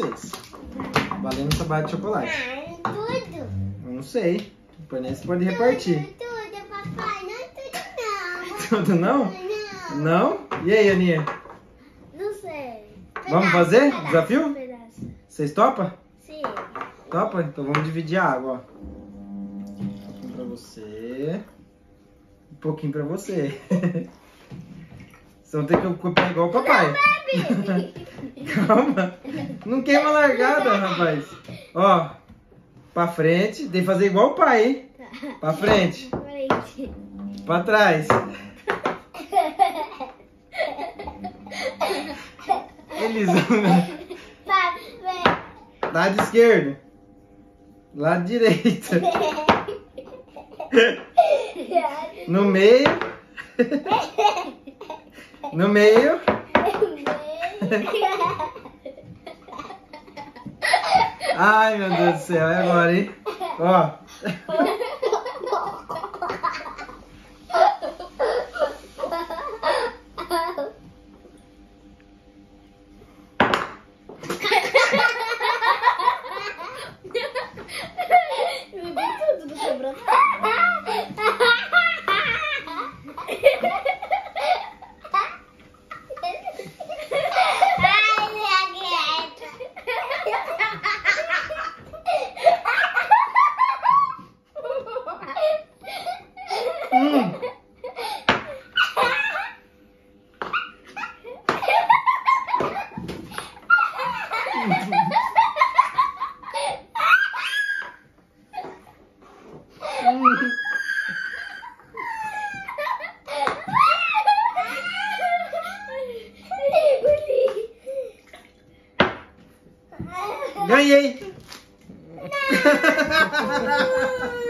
vocês. Valendo barra de chocolate. Ah, tudo. Eu não sei. Depois nem você pode repartir. Tudo, tudo, papai. Não, tudo não. Tudo não? Não. Não? E aí, Aninha? Não sei. Vamos Pedaço, fazer? pedaço, Desafio? Pedaço. Vocês topam? Sim. Topa? Então vamos dividir a água, ó. Um pouquinho pra você. Um pouquinho pra você. Vão ter que copiar igual o papai. Calma. Não queima a largada, rapaz. Ó, pra frente. Tem que fazer igual o pai, hein? Pra frente. Frente. Pra trás. Eles Tá, vem. Lado esquerdo. Lado direito. No meio. No meio. Ai, meu Deus do céu. É agora, hein? Ó. Ganhei!